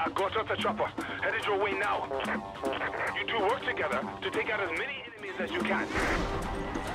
I got off the chopper. Headed your way now. You two work together to take out as many enemies as you can.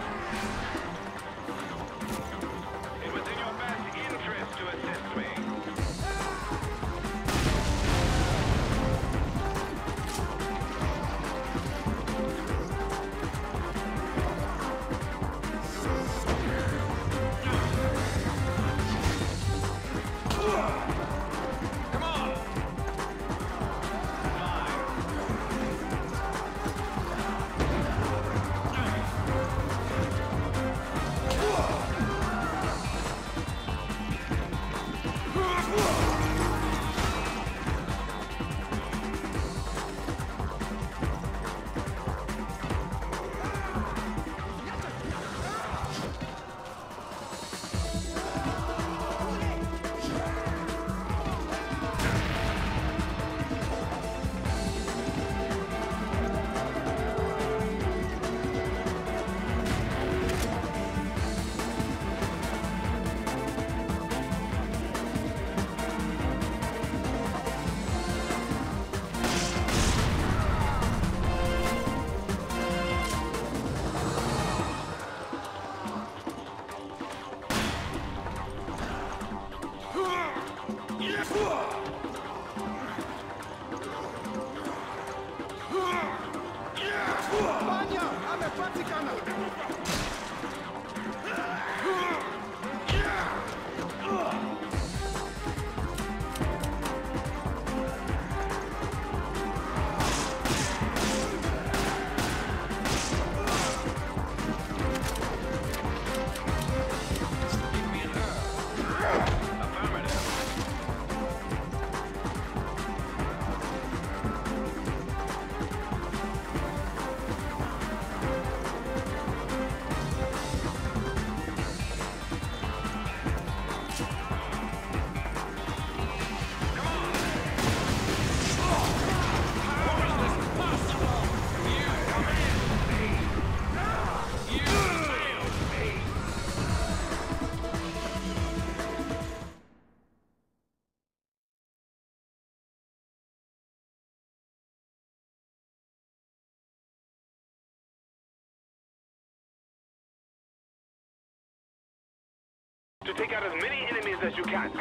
Take out as many enemies as you can.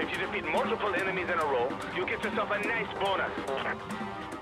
If you defeat multiple enemies in a row, you get yourself a nice bonus.